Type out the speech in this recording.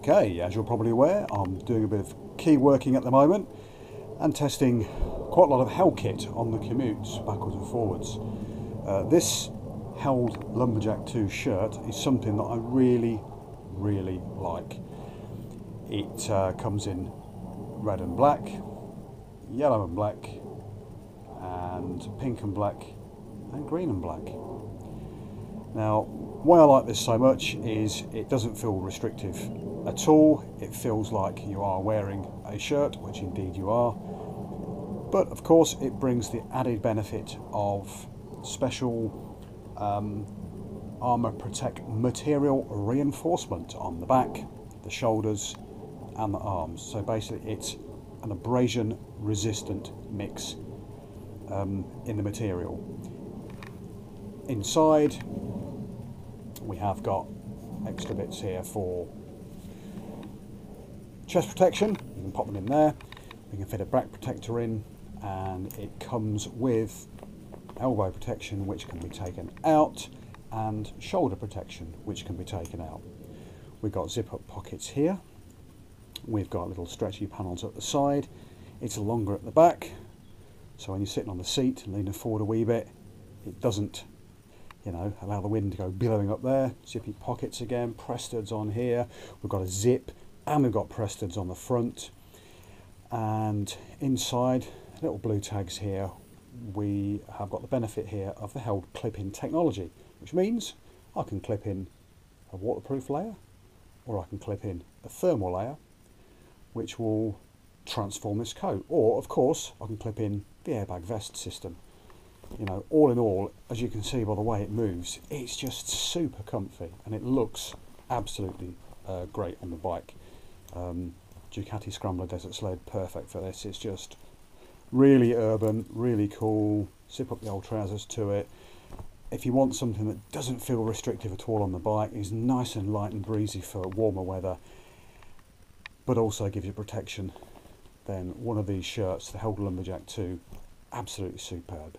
Okay, as you're probably aware, I'm doing a bit of key working at the moment and testing quite a lot of Held kit on the commutes backwards and forwards. Uh, this Held Lumberjack 2 shirt is something that I really, really like. It uh, comes in red and black, yellow and black, and pink and black, and green and black. Now, why I like this so much is it doesn't feel restrictive at all. It feels like you are wearing a shirt, which indeed you are. But of course, it brings the added benefit of special um, Armaprotec material reinforcement on the back, the shoulders, and the arms. So basically, it's an abrasion resistant mix um, in the material. Inside, we have got extra bits here for chest protection. You can pop them in there. We can fit a back protector in, and it comes with elbow protection, which can be taken out, and shoulder protection, which can be taken out. We've got zip up pockets here. We've got little stretchy panels at the side. It's longer at the back, so when you're sitting on the seat and leaning forward a wee bit, it doesn't you know, allow the wind to go billowing up there. Zippy pockets again, Prestuds on here. We've got a zip and we've got Prestuds on the front. And inside, little blue tags here, we have got the benefit here of the held clip-in technology, which means I can clip in a waterproof layer or I can clip in a thermal layer, which will transform this coat. Or, of course, I can clip in the airbag vest system you know, all in all, as you can see by the way it moves, it's just super comfy and it looks absolutely uh, great on the bike. Um, Ducati Scrambler Desert Sled, perfect for this. It's just really urban, really cool. Zip up the old trousers to it. If you want something that doesn't feel restrictive at all on the bike, is nice and light and breezy for warmer weather, but also gives you protection, then one of these shirts, the Held Lumberjack 2, absolutely superb.